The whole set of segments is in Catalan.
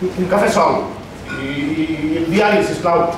Un cafè sol. I, i el diari, sisplau.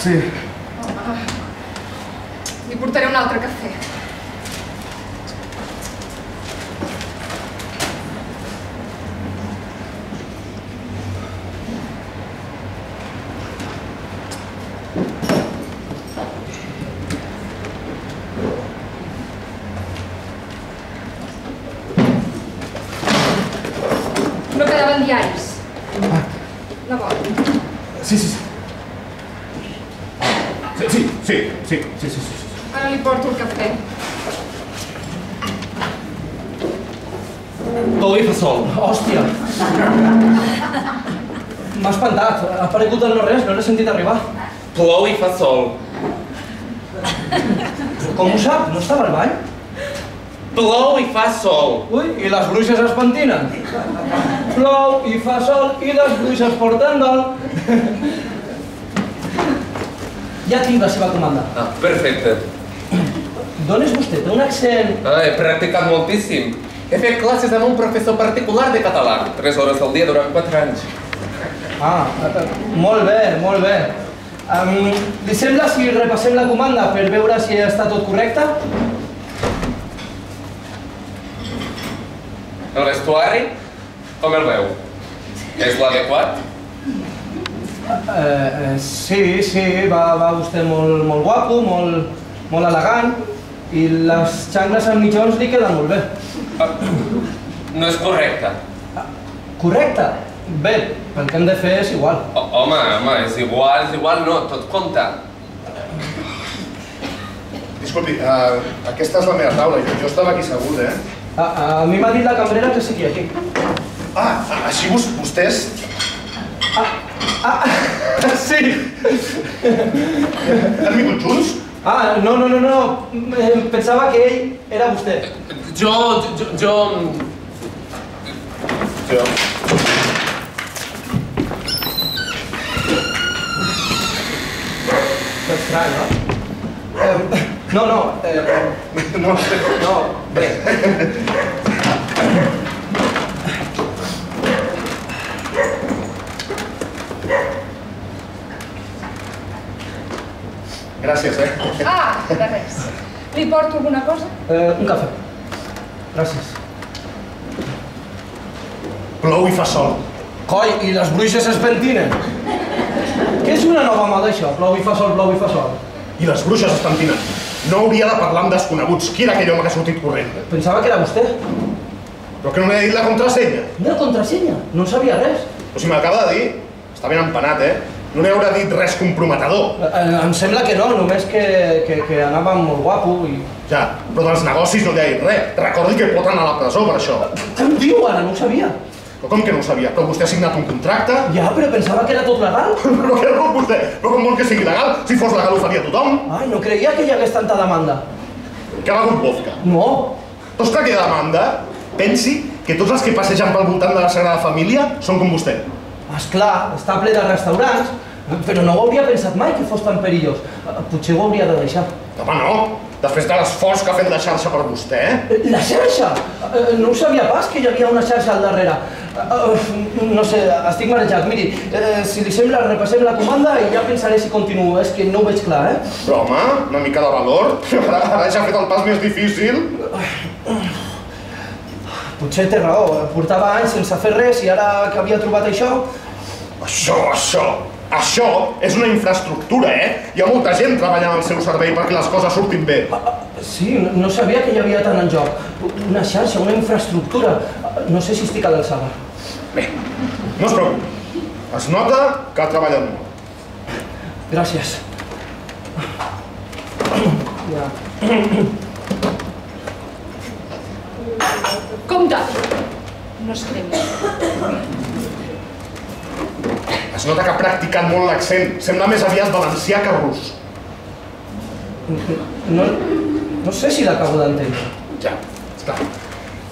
Sí. Li portaré un altre cafè. No quedaven diaris. La vol. Sí, sí, sí. Sí, sí, sí, sí, sí, sí, sí. Ara li porto el cafè. Tou i fa sol. Hòstia! M'ha espantat. Ha aparegut el no-res, no l'he sentit arribar. Plou i fa sol. Però com ho sap? No estava al bany? Plou i fa sol. Ui, i les bruixes es pentinen. Plou i fa sol i les bruixes porten dol. Ja tinc la seva comanda. Ah, perfecte. D'on és vostè? Té un accent... Ah, he practicat moltíssim. He fet classes amb un professor particular de català, tres hores al dia durant quatre anys. Ah, molt bé, molt bé. Um, li sembla si repassem la comanda per veure si està tot correcte? El vestuari, com el veu? És l'adequat? Eh, eh, sí, sí, va, va vostè molt, molt guapo, molt, molt elegant i les xangles amb mitjons li queden molt bé. Ah, no és correcte. Correcte? Bé, el que hem de fer és igual. O home, home, és igual, és igual, no, tot compta. Disculpi, uh, aquesta és la meva taula. Jo, jo estava aquí segut, eh? A, a mi m'ha dit la cambrera que sigui aquí. Ah, ah, així vos, vostès... Ah, sí! Han vingut junts? Ah, no, no, no, no. Eh, Pensava que ell era vostè. Jo, jo, jo... Jo. Que estrany, no? Eh, no, no, eh, No no, bé. Gràcies, eh? Ah, de res. Li porto alguna cosa? Eh, un cafè. Gràcies. Plou i fa sol. Coi, i les bruixes es pentinen. Què és una nova moda, això? Plou i fa sol, plou i fa sol. I les bruixes es pentinen. No hauria de parlar amb desconeguts. Qui era aquell home que ha sortit corrent? Pensava que era vostè. Però que no m'he dit la contrasenya. Una contrasenya. No en sabia res. Però si m'acaba de dir, està ben empanat, eh? No n'hi haurà dit res comprometedor. Eh, em sembla que no, només que, que, que anava molt guapo i... Ja, però dels negocis no li ha dit res. Recordi que pot anar a la presó per això. Què em diu ara? No ho sabia. Però com que no ho sabia? Però vostè ha signat un contracte? Ja, però pensava que era tot legal. Però què vol vostè? Però com vol que sigui legal? Si fos legal ho faria tothom. Ai, no creia que hi hagués tanta demanda. Que ha begut vodka. No. Doncs clar que hi ha demanda. Pensi que tots els que passegen pel voltant de la Sagrada Família són com vostè. Esclar, està ple de restaurants, però no ho hauria pensat mai que fos tan perillós. Eh, Potser ho hauria de deixar. Home, no. Després de l'esforç que ha fet la xarxa per vostè, eh? Eh, La xarxa! Eh, No ho sabia pas que hi havia una xarxa al darrere. Eh, eh, No sé, estic marejat. Miri, eh, si li sembla, repassem la comanda i ja pensaré si continuo. És que no ho veig clar, eh? Però, home, una mica de valor. Ara, ara ja ha fet el pas més difícil. Potser té raó. Portava anys sense fer res i ara que havia trobat això... Això, això, això és una infraestructura, eh? Hi ha molta gent treballant al seu servei perquè les coses surtin bé. Ah, ah, Sí, no, no sabia que hi havia tant en joc. Una xarxa, una infraestructura. No sé si estic a l'alçada. Bé, no es preocupi. Es nota que ha treballat molt. Gràcies. Ja. Compte! No es cremi. Es nota que ha practicat molt l'accent. Sembla més aviat valencià que rus. No, no sé si l'acabo d'entendre. Ja, esclar.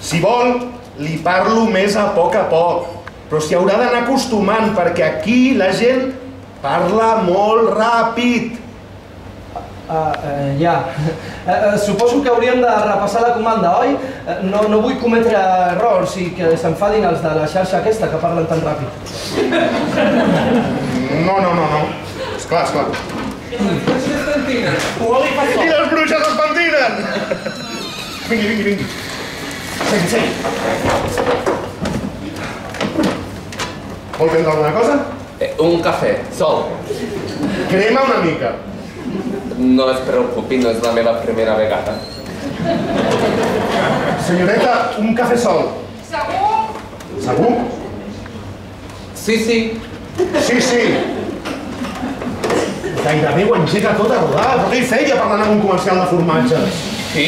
Si vol, li parlo més a poc a poc. Però s'hi haurà d'anar acostumant, perquè aquí la gent parla molt ràpid. Ah, eh, ja. Eh, eh, suposo que hauríem de repassar la comanda, oi? No, no vull cometre errors i que s'enfadin els de la xarxa aquesta que parlen tan ràpid. No, no, no, no. Esclar, esclar. Constantina. I les bruixes es pentinen! Vingui, vingui, vingui. Segui, segui. Vol prendre alguna cosa? Eh, un cafè, sol. Crema una mica. No es preocupi, no és la meva primera vegada. Senyoreta, un cafè sol. Segur? Segur? Sí, sí. Sí, sí. Gairebé ho engega tot a rodar. Però què hi feia parlant amb un comercial de formatges? Sí?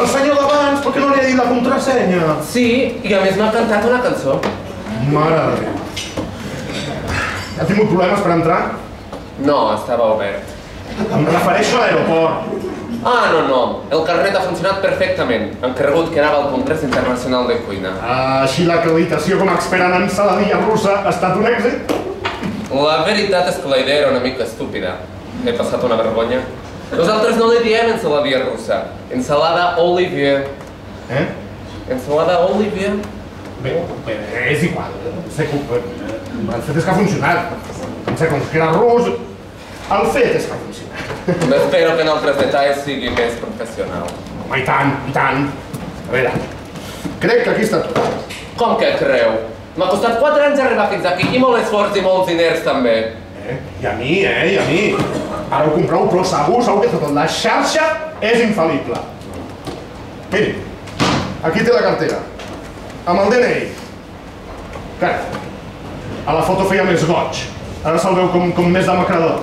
El senyor d'abans, per què no li ha dit la contrasenya? Sí, i a més m'ha cantat una cançó. Mare de Déu. Ha tingut problemes per entrar? No, estava obert. Em refereixo a l'aeroport. Ah, no, no. El carnet ha funcionat perfectament. Han cregut que anava al Congrés Internacional de Cuina. Ah, així l'acreditació com a expert en ensaladilla russa ha estat un èxit? La veritat és que la idea era una mica estúpida. He passat una vergonya. Nosaltres no li diem ensaladilla russa. Ensalada Olivier. Eh? Ensalada Olivier. Bé, bé, és igual. Sé que, eh, el fet és que ha funcionat. Em sé com que era rus. El fet és que ha funcionat. Espero que en altres detalls sigui més professional. Home, i tant, i tant. A veure, crec que aquí està tot. Com que creu? M'ha costat 4 anys arribar fins aquí i molt esforç i molts diners també. Eh? I a mi, eh? I a mi. Ara ho compreu, però segur, segur que tot. La xarxa és infal·lible. Miri, aquí té la cartera. Amb el DNI. Clar, a la foto feia més goig. Ara se'l veu com, com més demacrador.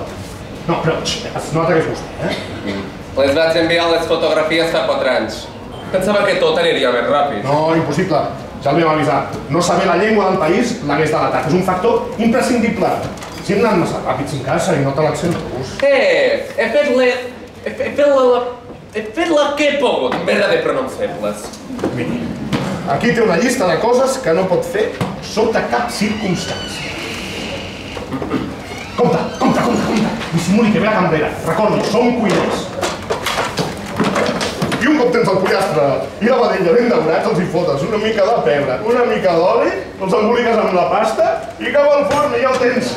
No, però xt, es nota que és vostè, eh? Les vaig enviar les fotografies fa 4 anys. Pensava que tot aniria més ràpid. No, impossible. Ja el vam avisar. No saber la llengua del país l'hagués delatat. És un factor imprescindible. Si hem anat massa ràpids en casa i nota l'accent rus. Eh, he fet le... He fet, la... la- He fet la que he pogut, merda de pronoms febles. Miri, aquí té una llista de coses que no pot fer sota cap circumstància. Compte, compte, compte, compte. Dissimuli que ve a cambrera. Recordi, som cuiners. I un cop tens el pollastre i la vedella ben daurats, els hi fotes una mica de pebre, una mica d'oli, els emboliques amb la pasta i cap al forn i ja el tens.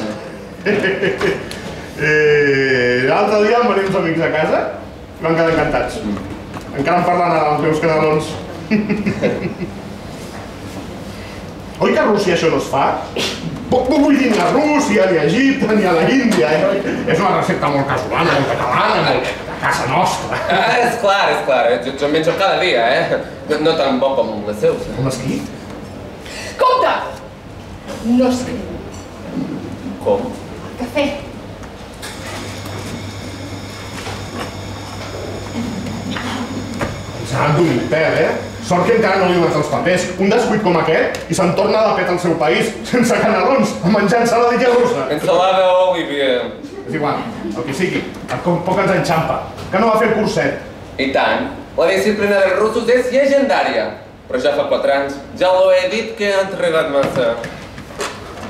eh, L'altre dia em venir uns amics a casa i van quedar encantats. Encara em parlen ara els meus canelons. Oi que a Rússia això no es fa? Vu- vu- Vull dir, ni a Rússia, ni a Egipte, ni a la Índia. Eh? És una recepta molt casolana, molt catalana, molt de casa nostra. Ah, és clar, és clar. Jo, jo en menjo cada dia, eh? No, no tan bo com les seus. Com escrit? Compte! No es cremi. Com? Cafè. Ens ha anat d'un pèl, eh? Sort que encara no li donat els papers. Un descuit com aquest i se'n torna de pet al seu país, sense canelons, a menjar ensaladilla russa. Ensalada Olivier. És igual, el que sigui, el com poc ens enxampa. Que no va fer el curset. I tant. La disciplina dels russos és llegendària. Però ja fa 4 anys. Ja l'ho he dit que han trigat massa.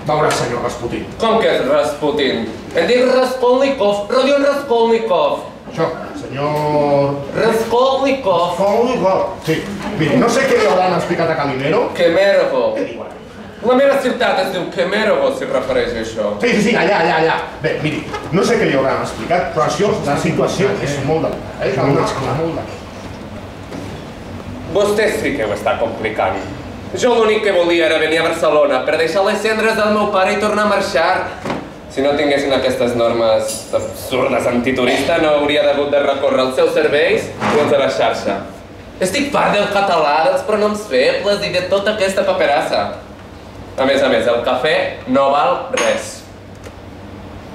Veuràs, senyor Rasputin. Com que és Rasputin? Em dic Raskolnikov, Rodion Raskolnikov. Això, senyor... Raskolnikov. Raskolnikov. Sí, miri, no sé què li hauran explicat a Calimero. Kemerovo. Què diuen? La meva ciutat es diu Kemerovo, si refereix a això. Sí, sí, sí, allà, allà, allà. Bé, miri, no sé què li hauran explicat, però això, la situació és molt delicada. Eh? Cal mesclar molt delicada. Vostè sí que ho està complicant. Jo l'únic que volia era venir a Barcelona per deixar les cendres del meu pare i tornar a marxar. Si no tinguessin aquestes normes absurdes antiturista, no hauria hagut de recórrer els seus serveis i els de la xarxa. Estic part del català, dels pronoms febles i de tota aquesta paperassa. A més a més, el cafè no val res.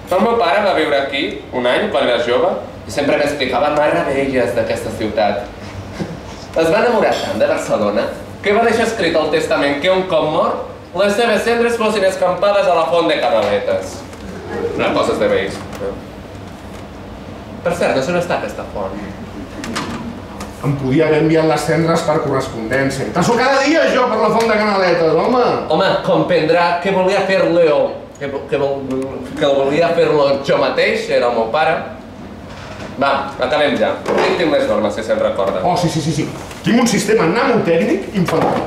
El meu pare va viure aquí un any quan era jove i sempre m'explicava meravelles d'aquesta ciutat. Es va enamorar tant de Barcelona que va deixar escrit al testament que un cop mort les seves cendres fossin escampades a la font de Canaletes. Una cosa de veïns. Per cert, no sé on està aquesta font. Em podia haver enviat les cendres per correspondència. Passo cada dia jo per la font de Canaletes, home! Home, comprendrà que volia fer-lo que, que, vol- que el volia fer-lo jo mateix, era el meu pare. Va, acabem ja. Tinc, les normes, si se'n recorda. Oh, sí, sí, sí, sí. Tinc un sistema nanotècnic infantil.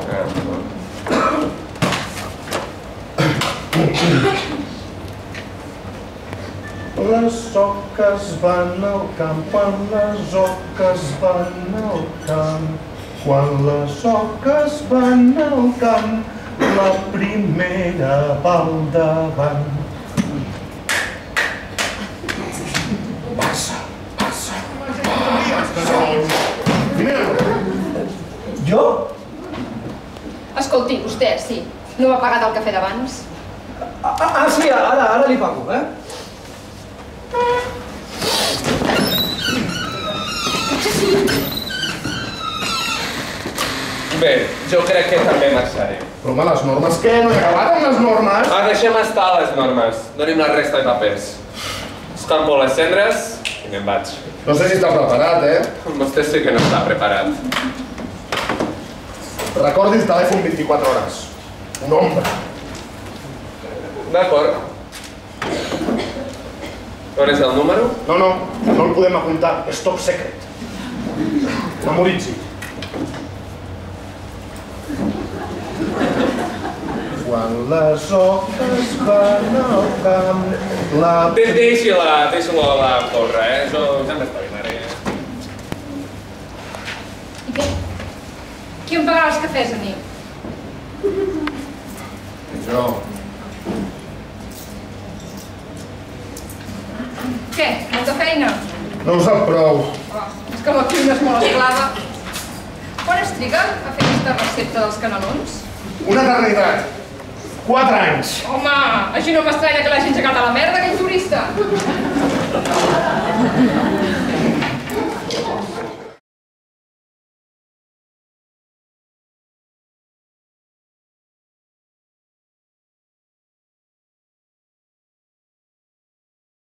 Les oques van al camp, quan les oques van al camp. Quan les oques van al camp, la primera va al davant. Escolti, vostè, sí. No m'ha pagat el cafè d'abans? Ah, ah, ah, sí, ara, ara li pago, eh? Bé, jo crec que també marxaré. Però home, les normes què? No he acabat amb les normes? Ah, deixem estar les normes. Doni'm la resta de papers. Escampo les cendres i me'n vaig. No sé si està preparat, eh? Vostè sí que no està preparat. Recordi el telèfon 24 hores. Un ombra. D'acord. On és el número? No, no, no el podem apuntar. És top secret. Memoritzi. Quan les oques van al camp, la... De- Deixi-la, deixi-la a la torre, eh? Jo ja m'espavilaré. I què? Qui em pagarà els cafès a mi? Jo. Què? Molta feina? No ho sap prou. Oh, és que la cuina és molt esclava. Quan es triga a fer aquesta recepta dels canelons? Una eternitat. Quatre anys. Home, així no m'estranya que l'hagin aixecat a la merda, aquell turista.